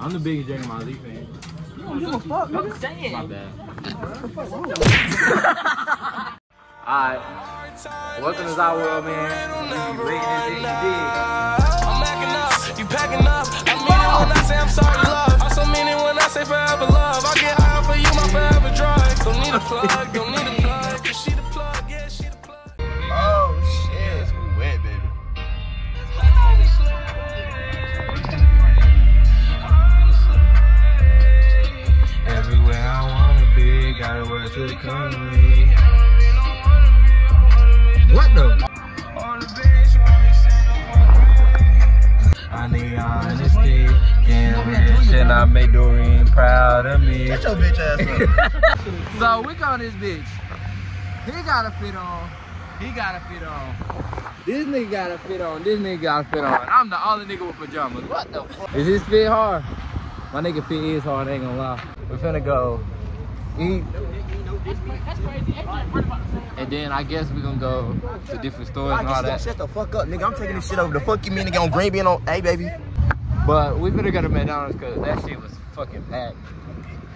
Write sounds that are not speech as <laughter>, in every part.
I'm the biggest Dragon Ball Z fan. You don't give a fuck, nigga. My bad. <laughs> Alright. Welcome to our world, man. We be rating this thing you I'm acting up, you packing up. I mean it when I say I'm sorry, love. Also mean it when I say forever love. I get high for you, my forever drug. Don't need a plug, don't need a plug. What the? I need honesty. Can't rich and I make Doreen proud of me. Get your bitch ass up. <laughs> So we got this bitch. He got a fit on. He got a fit on. This nigga got a fit on. This nigga got a fit on. I'm the only nigga with pajamas. What the fuck? Is this fit hard? My nigga fit is hard, I ain't gonna lie. We finna go eat. And then I guess we're gonna go to different stores and all that. Shut the fuck up, nigga. I'm taking this shit over. The fuck you mean nigga on green bean on hey baby. But we better go to McDonald's because that shit was fucking packed.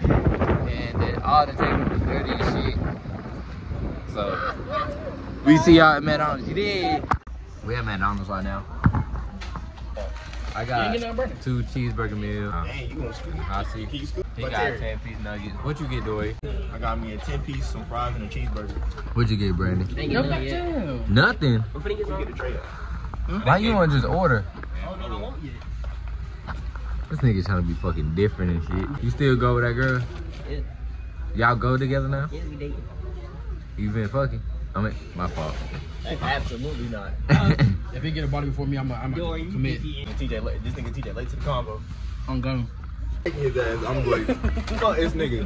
And then all the tables was dirty and shit. So we see y'all at McDonald's. You did. We at McDonald's right now. I got two cheeseburger meals. Hey, you gonna scoot? I see. Can you scoot? He got 10 piece nuggets. What you get, Dory? I got me a 10 piece, some fries, and a cheeseburger. What'd you get, Brandon? Damn. Nothing. We're finna get some. Get the tray up. Why you want to just order? This nigga trying to be fucking different and shit. You still go with that girl? Yeah. Y'all go together now? Yeah, we date. You been fucking? I mean, my fault. Absolutely not. <laughs> If he get a body before me, I'm going to Dory, commit. TJ, this nigga TJ late to the combo. I'm going. Taking his ass. I'm like, fuck this nigga.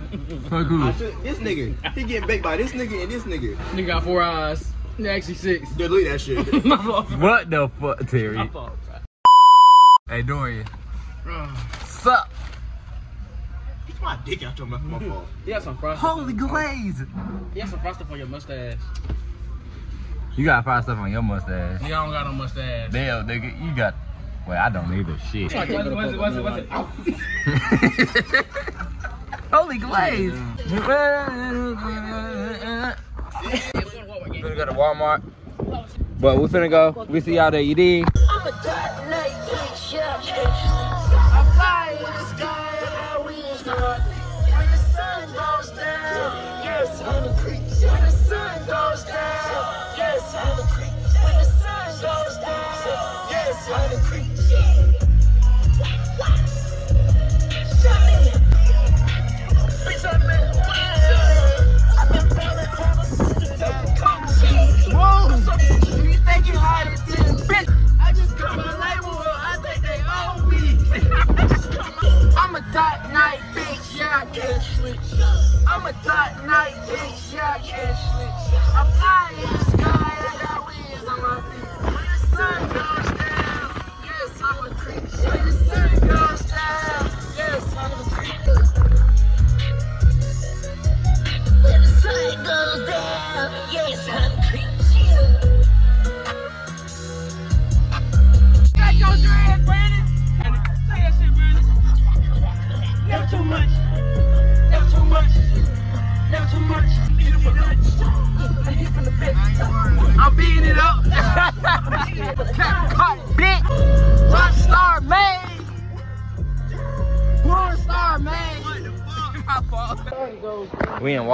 Fuck who? should, this nigga, he getting baked by this nigga and this nigga. Nigga got four eyes. Nigga actually six. Delete that shit. <laughs> My fault. What the fuck, Terry? My fault. Hey, Dorian. Sup? Get my dick out your mouth. My fault. He has some frosting. Holy glaze. He has some frosting for your mustache. You got five stuff on your mustache. Nigga, I don't got no mustache. Damn, nigga, you got. Well, I don't either. Shit. What's it? What's it? What's it? What's it? Holy glaze. We're gonna go to Walmart. But we're finna go. We see y'all there. You dig?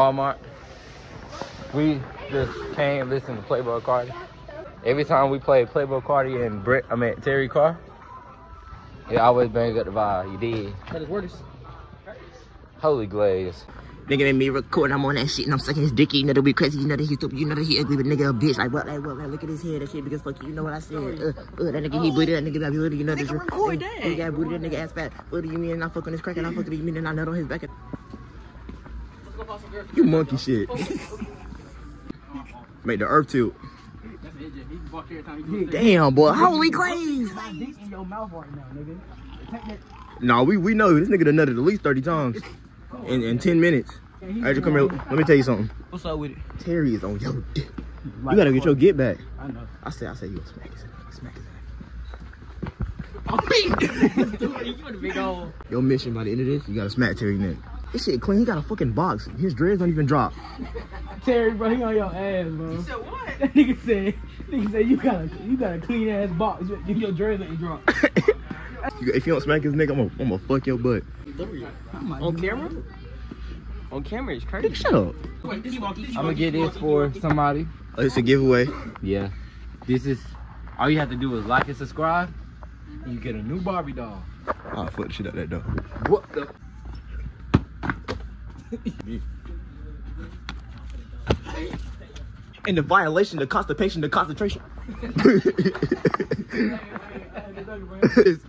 Walmart. We just came listen to Playboi Carti. Every time we play Playboi Carti and Brett, I mean Terry Carr, it always brings up the vibe. You did. That is worse. Holy glaze. Nigga made me record, I'm on that shit, and I'm sucking his dick. You know that we crazy, you know that he stupid, you know that he ugly, but nigga a bitch. Like what, like what, like look at his head, that shit because fuck you, you know what I said. Uh, uh, that nigga he booty, that nigga got booty, you know this. record that. He got booty, that nigga ass fat. What do you mean? I fuck on his crack and I fuck with you mean and I nut on his back. You monkey shit. <laughs> Make the earth tilt. That's AJ. He can walk every time he goes Damn, boy, holy glaze. in your mouth right now, nigga. Take that. Nah, we, we know this nigga done nutted at least 30 times in, in 10 minutes. Hey, come here. Let me tell you something. What's up with it? Terry is on your dick. You gotta get your get back. I know. I said, I said, you gonna smack his ass. Smack his <laughs> ass. Your mission by the end of this, you gotta smack Terry neck. This shit clean. He got a fucking box. His dreads don't even drop. <laughs> Terry, bro, he on your ass, bro. You said what? That nigga said, nigga said you got a you got a clean ass box. Your, your dreads ain't drop. <laughs> You- If you don't smack his nigga, I'm gonna, I'm gonna fuck your butt. On camera? On camera it's crazy. Nigga, shut up. I'm gonna get this for somebody. Oh, it's a giveaway. Yeah. This is all you have to do is like and subscribe. And you get a new Barbie doll. I'll fuck the shit out that dog. What the? <laughs> And the violation, the constipation, the concentration. <laughs> this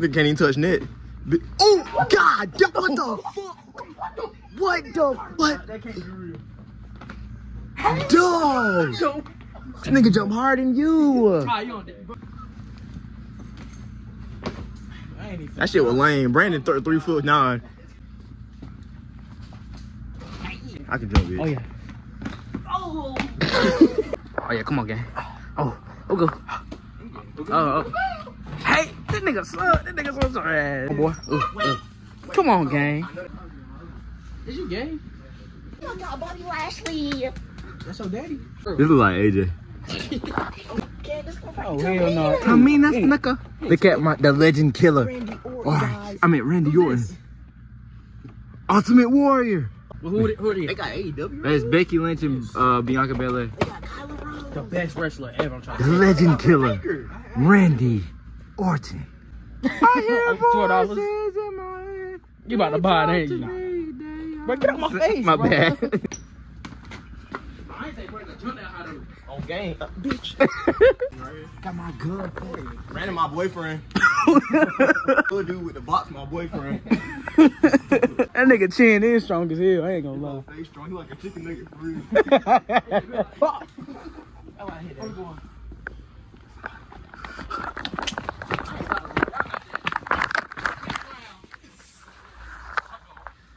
can't even touch net. Oh God! What the oh. fuck? What the what? Dog! This nigga jump hard than you. You on that, bro. I ain't even. That shit was lame. Brandon th- three foot nine. I can jump it. Oh yeah. Oh. oh yeah, come on, gang. Oh, oh go. Oh, oh. Hey, this nigga suck. This nigga so sorry. Oh, boy. Ooh, ooh. Come on, gang. Is you gay? Oh my God, Bobby Lashley. That's your daddy. This look like AJ. Okay, this Oh hell no. I mean, that's nigga. Look at my the legend killer. Randy Orton, Oh, guys. I mean Randy Orton. Ultimate Warrior. Well, who who are They they? got AEW. That's Becky Lynch and uh, Bianca Belair. They got Kyla Rose. The best wrestler ever. I'm trying to The legend killer, Randy Orton. <laughs> I hear <laughs> dollars. voices in my head. You about to buy it, ain't you? Bro, get out my face. My bad. <laughs> I ain't say bro, jump that high though. On game. Uh, <laughs> bitch. Got my gun for you. Brandon, my boyfriend. <laughs> Little dude with the box, my boyfriend. <laughs> That nigga chin is strong as hell. I ain't gonna lie. Face strong. He like a chicken nugget for real.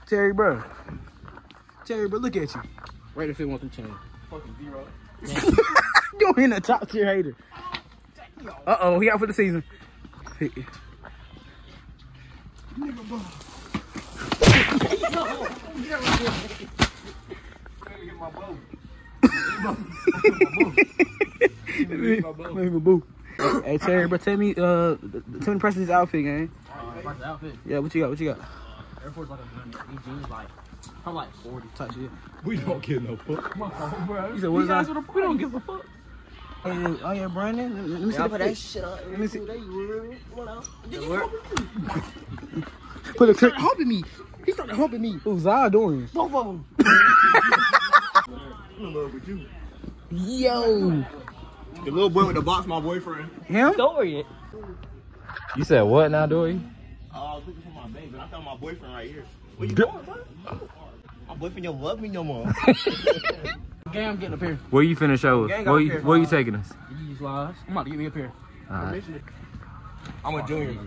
Terry, bro. Terry, bro, look at you. Right if it wants to change. Fucking zero. You ain't a top tier hater. Uh oh, he out for the season. boo. <laughs> Hey Terry, bro, tell me, uh, tell me of this outfit, gang. Yeah, what you got? What you got? Air Force like a these jeans like I'm like 40. Type shit. We don't get no fuck. You said what is that? We don't give a fuck. Hey, oh yeah, Brandon. Let, let me see Y'all the put that fit. shit on. Let me see. Come on now. Put a clip. Humping me. He started humping me. Who's I doing? Both of them. <laughs> I'm in love with you. Yo. The little boy with the box, my boyfriend. Him? Story. You said what now, Dory? I was looking for my baby, but I found my boyfriend right here. What you doing, bro? My boyfriend don't love me no more. <laughs> Gang, I'm getting up here. Where you finna show us? Where you, here, where you taking us? These lies. I'm about to get me up here. Alright. I'm a junior.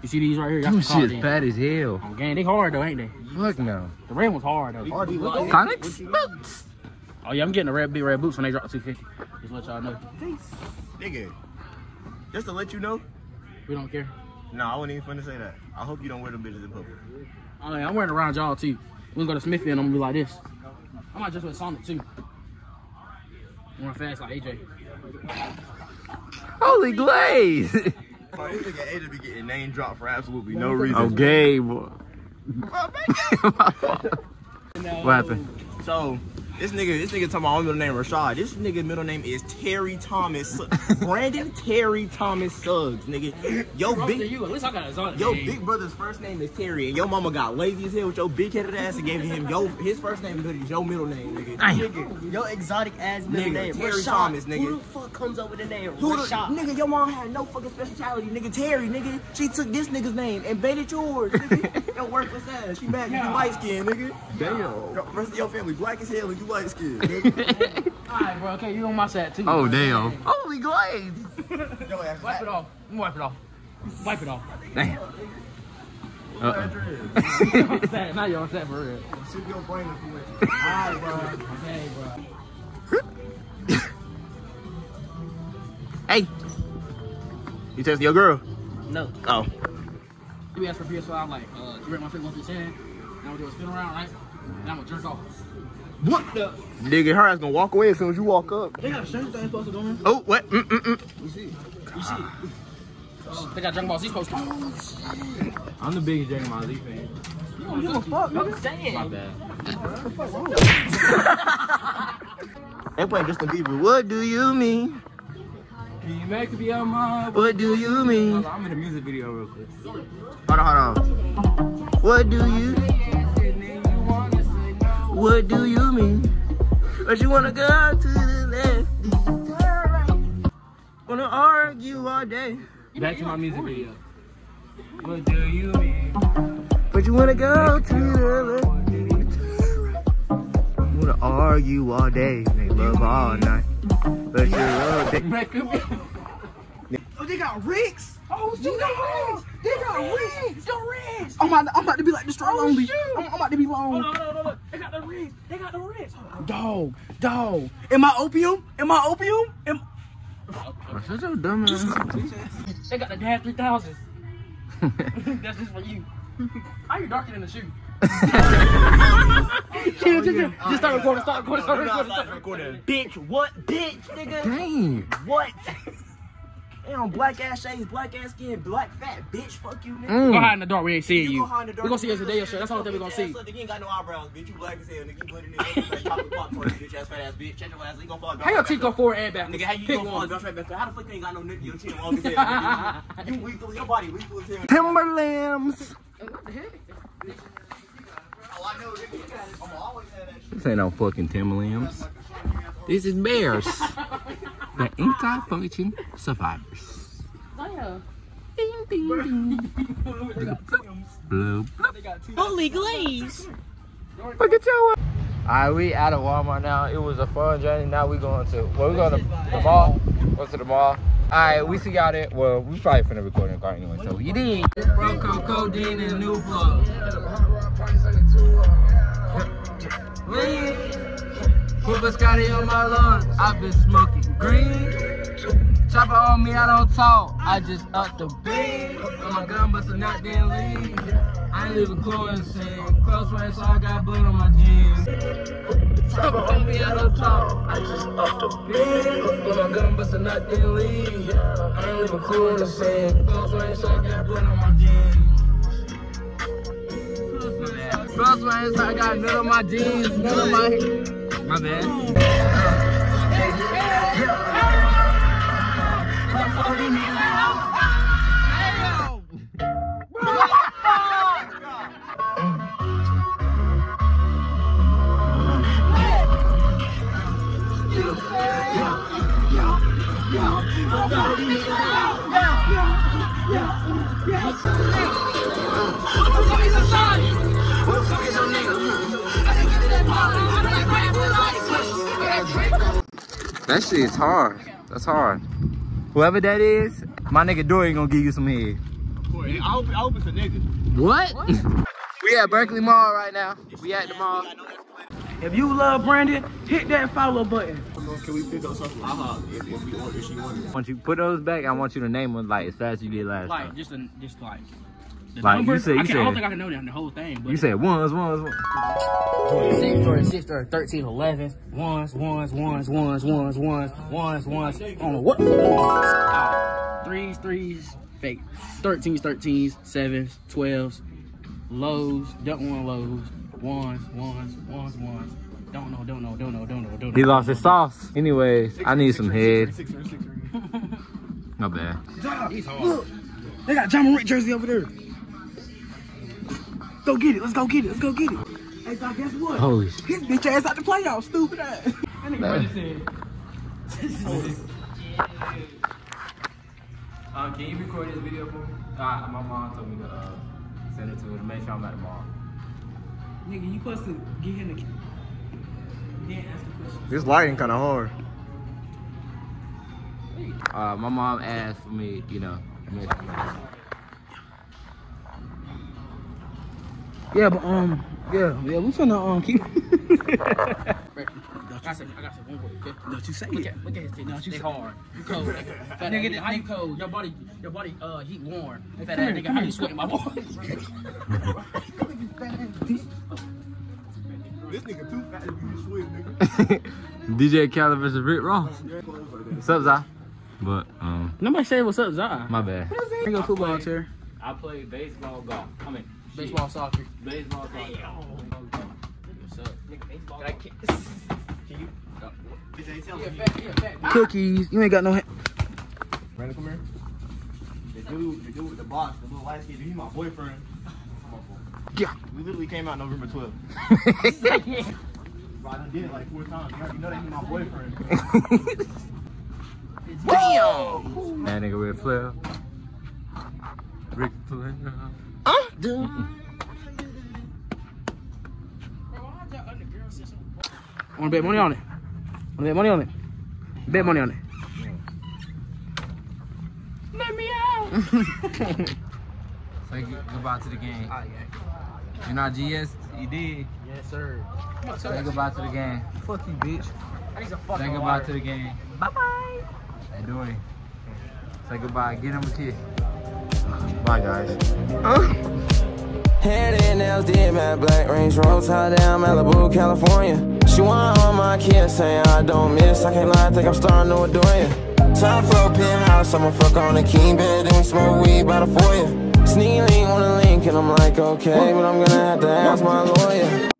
You see these right here? Y'all Them can call shit's fat as hell. Oh, gang, they hard though, ain't they? Fuck no. The red one's hard though. Sonics? Boots. Oh yeah, I'm getting the red big red boots when they drop 250. Just let y'all know. Nigga. Just to let you know. We don't care. No, I wasn't even finna say that. I hope you don't wear them bitches in public. Oh yeah, I'm wearing around y'all too. We gonna go to Smithfield and I'm gonna be like this. I might just wear Sonic too. I'm run fast like AJ. Holy glaze. Bro, this nigga A be getting name dropped for absolutely no reason. okay, boy. <laughs> what happened? So, this nigga, this nigga talking about my middle name Rashad. This nigga middle name is Terry Thomas. <laughs> Brandon Terry Thomas Suggs, nigga. Yo, big, you. At least I got a Sonic. Yo, big brother's first name is Terry, and your mama got lazy as hell with your big headed ass and gave him yo his first name is your middle name, nigga. Nigga, Your exotic ass middle Nigga, name. Terry Rashad. Thomas, nigga. Who the fuck comes up with the name Who the, Rashad? nigga, your mom had no fucking speciality, nigga. Terry, nigga. She took this nigga's name and made it yours, nigga. <laughs> your worthless ass. She mad 'cause you light skinned, nigga. Damn. The rest of your family black as hell and you light skinned, <laughs> nigga. Alright, bro. Okay, you on my side too. Oh, damn. Holy glaze. Wipe it off. Wipe it off. Wipe it off. Damn. Sad. Now you're on set for real. Shoot your brain if you went to. Alright, bro. Okay, bro. Hey. You texting your girl? No. Oh. You asked for PS5, I'm like, uh, you rate my fit 1 through 10. Now we're doing spin around, right? And I'm gonna jerk off. What the? Nigga, her ass gonna walk away as soon as you walk up. They got shirts that ain't supposed to go in. Oh, what? Mm, mm, mm. You see? You see? They got Dragon Ball Z posters. I'm the biggest Dragon Ball Z fan. You don't give a fuck, nigga. My bad. <laughs> They playing Justin Bieber. What do you mean? Can you make me on my What do you mean? I'm in a music video real quick. Hold on, hold on. What do you? What do you mean? But you wanna go to the left? Wanna argue all day? Back to my music video. What do you mean? But you wanna go to the left? Wanna argue all day, make love all night. But you love day. Oh, they got rigs. Oh, shit, they got rigs. They got rigs. The rigs. I'm about, to, I'm about to be like the strong only. I'm, I'm about to be long. Hold on, hold on, hold on. They got the rigs. They got the rigs. Dog, dog. Am I opium? Am I opium? Am... Shut your dumb ass. They got the Dad 3000. <laughs> That's just for you. How you darker than the shoe? Chill, chill, chill. Just start recording, start recording, start recording. Start recording. Bitch, what bitch, nigga? Dang. What? They on black ass shades, black ass skin, black fat bitch. Fuck you, nigga. Mm. Go hide in the dark, we ain't seeing You you. go hide in the dark. We're gonna see you today, your shirt. That's the only thing we're gonna see. You ain't got no eyebrows, bitch. You black as hell, nigga. You blending in. Like, chocolate bitch ass fat ass bitch. Check your ass. You gonna fall. How your teeth go forward and back? Nigga, how you gonna fall? one. Bounce right back. How the fuck you ain't got no nigga? Your chin long as hell. nigga? You <laughs> weak your body, weak through his hair. Timberlands. Oh, I know, nigga. You got it. I'm always have that shit. This ain't no fucking Timberlands. This is bears. the anti-function survivors. Ding, ding, ding. Bloop. Holy glaze. Look at your. Alright, we out of Walmart now. It was a fun journey. Now we going to well, we going to the mall. Go to the mall. Alright, we see y'all there. Well, we probably finna record in the car anyway. So you did. Bro, come codeine and new plug. Put biscotti on my lungs. I've been smoking green. Chopper on me, I don't talk. I just up the beat. On my gun, but not then leave. I ain't leaving saying close range, so I got blood on my jeans. Chopper on me, I don't talk. I just up the beat. On my gun, but not then leave. I ain't leaving saying close range, so I got blood on my jeans. Close range, so I got none on my jeans, none on my. My bad. That shit is hard. That's hard. Whoever that is, my nigga Dory ain't gonna give you some head. I hope, I hope it's a nigga. What? <laughs> we at Berkeley Mall right now. We at the mall. If you love Brandon, hit that follow button. Can we pick up something? Uh-huh. If, if, we want, if she wanted. Once you put those back, I want you to name them like as fast as you did last Like, time. just, a, just like. The Like, you said- you I, can't, I don't think I can know that the whole thing. But You said ones, ones, ones. 26, 36, 13, 11, ones, ones, ones, ones, ones, ones, ones, ones. I don't know what. Uh, threes, threes, fake. 13s, 13s, sevens, 12s, lows, don't want lows, ones, ones, ones, ones. Don't know, don't know, don't know, don't know, don't know. He lost his sauce. Anyways, I need some head. My bad. Look, they got Ja Morant jersey over there. Go get it. Let's go get it. Let's go get it. Hey, Doc, guess what? Holy shit. His bitch ass out the playoffs, stupid ass. That nigga Man. really said. Um, can you record this video for me? Uh, my mom told me to uh, send it to her to make sure I'm at the mall. Nigga, you supposed to get him the. You didn't ask the question. This lighting kind of hard. Uh, my mom asked for me, you know. to make- Yeah, but um, yeah, yeah, we finna um keep. I <laughs> said, I got to say one word. Okay? Don't you say Look it. at, look at his titties. Don't you they say- hard. You cold. <laughs> nigga. Fat nigga, how you cold? Your body, your body, uh, heat warm. Fat ass nigga, how you sweating my boy? <laughs> This nigga too fat to be sweet, nigga. DJ Khaled versus Rick Ross. What's up, Zai? But um, Nobody say what's up, Zah. my bad. Bring your football chair. I play baseball, golf. I mean, Baseball, soccer. baseball, golf. What's up? Cookies. You ain't got no. Brandon, come here. The dude, the dude with the box, the little light skin, he's my boyfriend. Yeah. We literally came out November 12th. <laughs> Bro, I done did it like four times. You already know that he's my boyfriend. <laughs> Damn! That nigga with Flair. Ric Flair. Wanna bet money on it? I Wanna bet money on it? Bet money on it. Let me out. Say goodbye to the game. Ah, You're not GS? You did. Yes, sir. Say goodbye to the game. Fuck you, bitch. I need some fucking Say goodbye water. to the game. Bye bye. Hey, Dory. Say goodbye. Get him a kiss. Bye, guys. Head in nails, did matte black Range Rover, tie down Malibu, California. She want all my kids, saying I don't miss. I can't lie, I think I'm starting to adore you. Top floor penthouse, I'ma fuck on the king bed, then smoke weed by the foyer. Sneak link on the link, and I'm like, okay, but I'm gonna have to ask my lawyer.